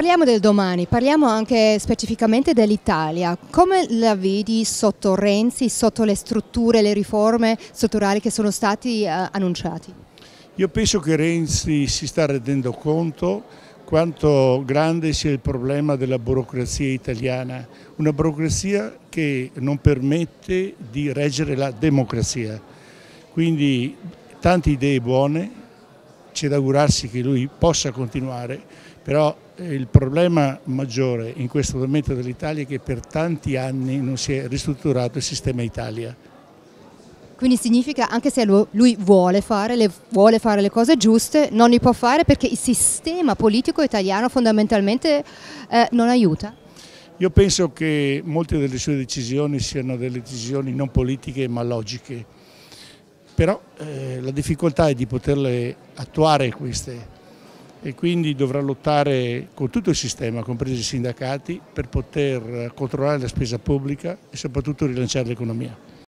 Parliamo del domani, parliamo anche specificamente dell'Italia. Come la vedi sotto Renzi, sotto le strutture, le riforme strutturali che sono stati uh, annunciati? Io penso che Renzi si sta rendendo conto quanto grande sia il problema della burocrazia italiana, una burocrazia che non permette di reggere la democrazia. Quindi tante idee buone, c'è da augurarsi che lui possa continuare, però il problema maggiore in questo momento dell'Italia è che per tanti anni non si è ristrutturato il sistema Italia. Quindi significa anche se lui vuole fare, le, vuole fare le cose giuste, non li può fare perché il sistema politico italiano fondamentalmente eh, non aiuta? Io penso che molte delle sue decisioni siano delle decisioni non politiche ma logiche, però eh, la difficoltà è di poterle attuare queste e quindi dovrà lottare con tutto il sistema, compresi i sindacati, per poter controllare la spesa pubblica e soprattutto rilanciare l'economia.